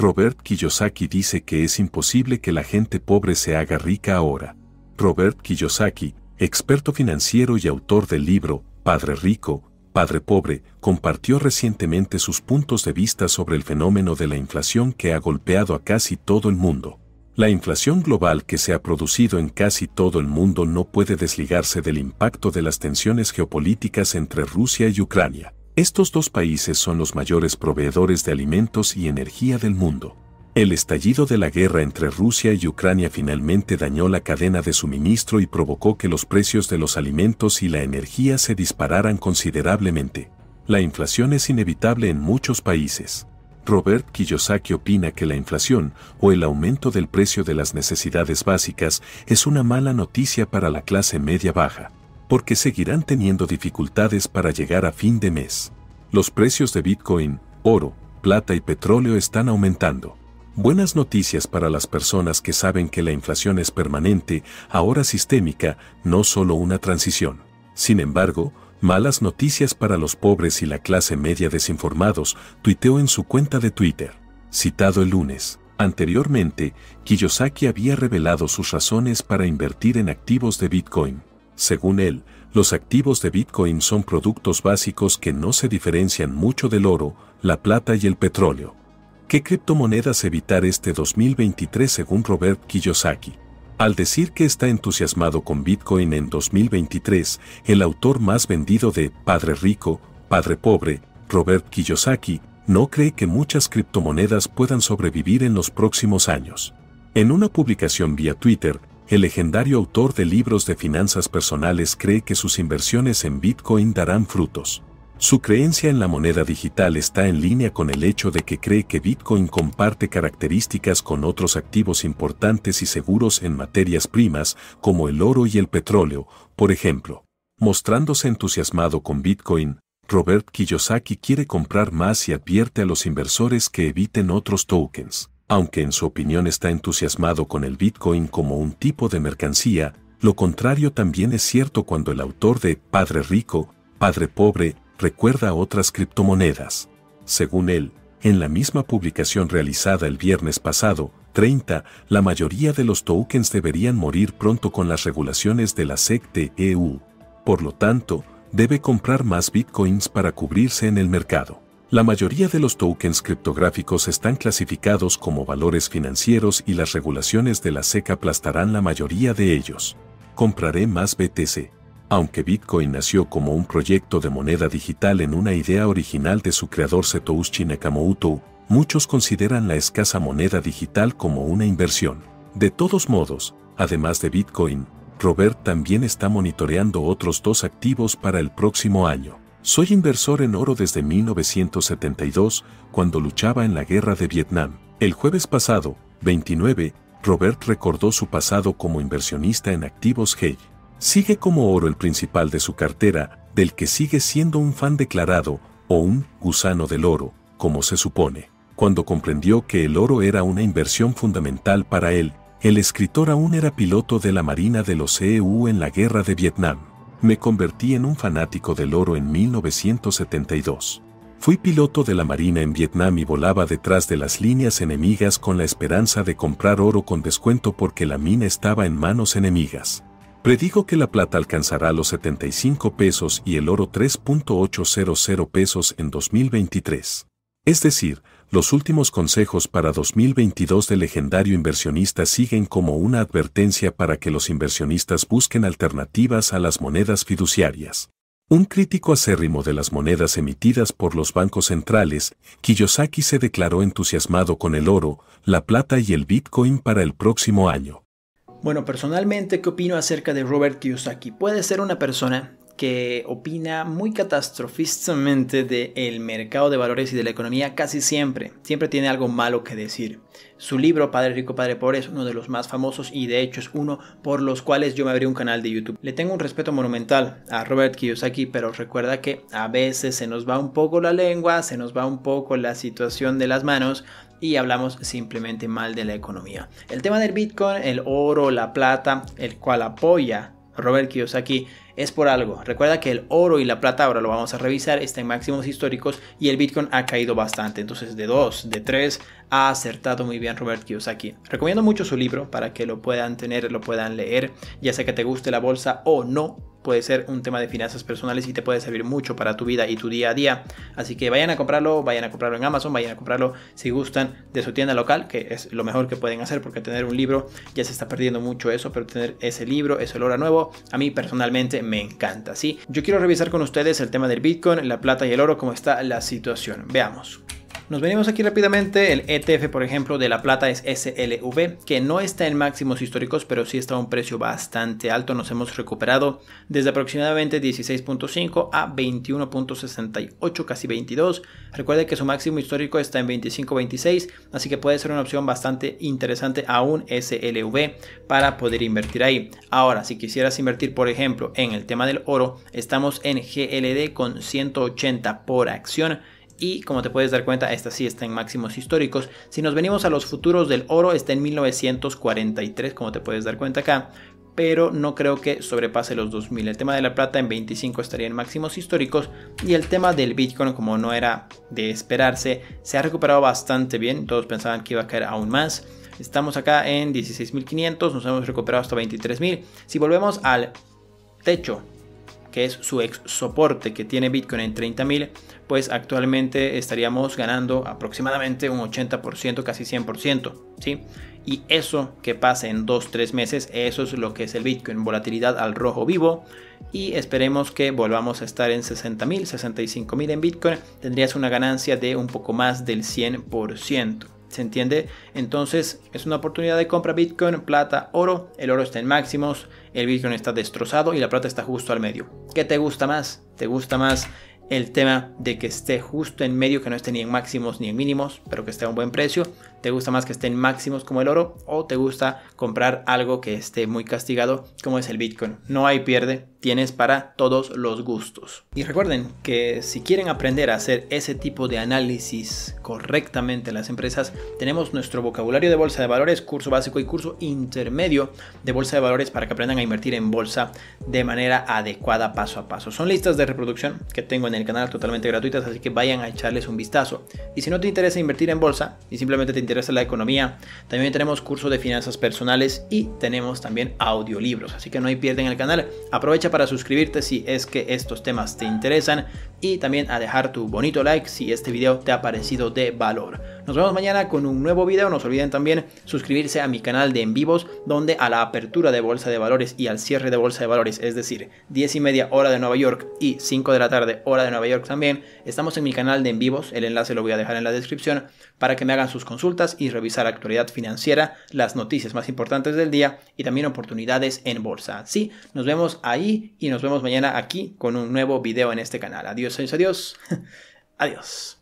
Robert Kiyosaki dice que es imposible que la gente pobre se haga rica ahora. Robert Kiyosaki, experto financiero y autor del libro Padre Rico, Padre Pobre, compartió recientemente sus puntos de vista sobre el fenómeno de la inflación que ha golpeado a casi todo el mundo. La inflación global que se ha producido en casi todo el mundo no puede desligarse del impacto de las tensiones geopolíticas entre Rusia y Ucrania. Estos dos países son los mayores proveedores de alimentos y energía del mundo. El estallido de la guerra entre Rusia y Ucrania finalmente dañó la cadena de suministro y provocó que los precios de los alimentos y la energía se dispararan considerablemente. La inflación es inevitable en muchos países. Robert Kiyosaki opina que la inflación o el aumento del precio de las necesidades básicas es una mala noticia para la clase media baja porque seguirán teniendo dificultades para llegar a fin de mes. Los precios de Bitcoin, oro, plata y petróleo están aumentando. Buenas noticias para las personas que saben que la inflación es permanente, ahora sistémica, no solo una transición. Sin embargo, malas noticias para los pobres y la clase media desinformados, tuiteó en su cuenta de Twitter. Citado el lunes. Anteriormente, Kiyosaki había revelado sus razones para invertir en activos de Bitcoin. Según él, los activos de Bitcoin son productos básicos que no se diferencian mucho del oro, la plata y el petróleo. ¿Qué criptomonedas evitar este 2023 según Robert Kiyosaki? Al decir que está entusiasmado con Bitcoin en 2023, el autor más vendido de Padre Rico, Padre Pobre, Robert Kiyosaki, no cree que muchas criptomonedas puedan sobrevivir en los próximos años. En una publicación vía Twitter, el legendario autor de libros de finanzas personales cree que sus inversiones en Bitcoin darán frutos. Su creencia en la moneda digital está en línea con el hecho de que cree que Bitcoin comparte características con otros activos importantes y seguros en materias primas como el oro y el petróleo, por ejemplo. Mostrándose entusiasmado con Bitcoin, Robert Kiyosaki quiere comprar más y advierte a los inversores que eviten otros tokens. Aunque en su opinión está entusiasmado con el Bitcoin como un tipo de mercancía, lo contrario también es cierto cuando el autor de Padre Rico, Padre Pobre recuerda otras criptomonedas. Según él, en la misma publicación realizada el viernes pasado, 30, la mayoría de los tokens deberían morir pronto con las regulaciones de la SEC de EU. Por lo tanto, debe comprar más bitcoins para cubrirse en el mercado. La mayoría de los tokens criptográficos están clasificados como valores financieros y las regulaciones de la SEC aplastarán la mayoría de ellos. Compraré más BTC. Aunque Bitcoin nació como un proyecto de moneda digital en una idea original de su creador Satoshi Nakamoto, muchos consideran la escasa moneda digital como una inversión. De todos modos, además de Bitcoin, Robert también está monitoreando otros dos activos para el próximo año. Soy inversor en oro desde 1972, cuando luchaba en la guerra de Vietnam. El jueves pasado, 29, Robert recordó su pasado como inversionista en activos Hey. Sigue como oro el principal de su cartera, del que sigue siendo un fan declarado, o un gusano del oro, como se supone. Cuando comprendió que el oro era una inversión fundamental para él, el escritor aún era piloto de la Marina de los EU en la guerra de Vietnam. Me convertí en un fanático del oro en 1972. Fui piloto de la Marina en Vietnam y volaba detrás de las líneas enemigas con la esperanza de comprar oro con descuento porque la mina estaba en manos enemigas. Predigo que la plata alcanzará los 75 pesos y el oro 3.800 pesos en 2023. Es decir, los últimos consejos para 2022 del legendario inversionista siguen como una advertencia para que los inversionistas busquen alternativas a las monedas fiduciarias. Un crítico acérrimo de las monedas emitidas por los bancos centrales, Kiyosaki se declaró entusiasmado con el oro, la plata y el Bitcoin para el próximo año. Bueno, personalmente, ¿qué opino acerca de Robert Kiyosaki? Puede ser una persona que opina muy catastrofistamente del mercado de valores y de la economía casi siempre. Siempre tiene algo malo que decir. Su libro Padre Rico, Padre Pobre es uno de los más famosos y de hecho es uno por los cuales yo me abrí un canal de YouTube. Le tengo un respeto monumental a Robert Kiyosaki, pero recuerda que a veces se nos va un poco la lengua, se nos va un poco la situación de las manos y hablamos simplemente mal de la economía. El tema del Bitcoin, el oro, la plata, el cual apoya Robert Kiyosaki es por algo. Recuerda que el oro y la plata, ahora lo vamos a revisar, está en máximos históricos y el Bitcoin ha caído bastante. Entonces de 2, de 3, ha acertado muy bien Robert Kiyosaki. Recomiendo mucho su libro para que lo puedan tener, lo puedan leer, ya sea que te guste la bolsa o no puede ser un tema de finanzas personales y te puede servir mucho para tu vida y tu día a día. Así que vayan a comprarlo, vayan a comprarlo en Amazon, vayan a comprarlo si gustan de su tienda local, que es lo mejor que pueden hacer porque tener un libro ya se está perdiendo mucho eso, pero tener ese libro, ese olor a nuevo, a mí personalmente me encanta. ¿sí? Yo quiero revisar con ustedes el tema del Bitcoin, la plata y el oro, cómo está la situación. Veamos. Nos venimos aquí rápidamente, el ETF por ejemplo de la plata es SLV, que no está en máximos históricos, pero sí está a un precio bastante alto, nos hemos recuperado desde aproximadamente 16.5 a 21.68, casi 22. Recuerde que su máximo histórico está en 25.26, así que puede ser una opción bastante interesante a un SLV para poder invertir ahí. Ahora, si quisieras invertir por ejemplo en el tema del oro, estamos en GLD con 180 por acción y como te puedes dar cuenta, esta sí está en máximos históricos. Si nos venimos a los futuros del oro, está en 1943, como te puedes dar cuenta acá, pero no creo que sobrepase los 2000. El tema de la plata en 25 estaría en máximos históricos y el tema del Bitcoin, como no era de esperarse, se ha recuperado bastante bien. Todos pensaban que iba a caer aún más. Estamos acá en 16.500, nos hemos recuperado hasta 23.000. Si volvemos al techo que es su ex soporte que tiene Bitcoin en 30.000, pues actualmente estaríamos ganando aproximadamente un 80%, casi 100%, ¿sí? Y eso que pasa en 2-3 meses, eso es lo que es el Bitcoin, volatilidad al rojo vivo. Y esperemos que volvamos a estar en 60.000, 65.000 en Bitcoin, tendrías una ganancia de un poco más del 100%. ¿Se entiende? Entonces es una oportunidad de compra Bitcoin, plata, oro. El oro está en máximos, el Bitcoin está destrozado y la plata está justo al medio. ¿Qué te gusta más? ¿Te gusta más el tema de que esté justo en medio, que no esté ni en máximos ni en mínimos, pero que esté a un buen precio. ¿Te gusta más que esté en máximos como el oro o te gusta comprar algo que esté muy castigado como es el Bitcoin? No hay pierde, tienes para todos los gustos. Y recuerden que si quieren aprender a hacer ese tipo de análisis correctamente en las empresas, tenemos nuestro vocabulario de bolsa de valores, curso básico y curso intermedio de bolsa de valores para que aprendan a invertir en bolsa de manera adecuada paso a paso. Son listas de reproducción que tengo en el canal totalmente gratuitas, así que vayan a echarles un vistazo. Y si no te interesa invertir en bolsa y simplemente te interesa la economía, también tenemos curso de finanzas personales y tenemos también audiolibros. Así que no hay pierde en el canal. Aprovecha para suscribirte si es que estos temas te interesan y también a dejar tu bonito like si este video te ha parecido de valor. Nos vemos mañana con un nuevo video. No se olviden también suscribirse a mi canal de en vivos donde a la apertura de bolsa de valores y al cierre de bolsa de valores, es decir, 10 y media hora de Nueva York y 5 de la tarde hora de Nueva York también, estamos en mi canal de en vivos. El enlace lo voy a dejar en la descripción para que me hagan sus consultas y revisar actualidad financiera, las noticias más importantes del día y también oportunidades en bolsa. Sí, nos vemos ahí y nos vemos mañana aquí con un nuevo video en este canal. Adiós, adiós, adiós. adiós.